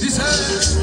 This hand.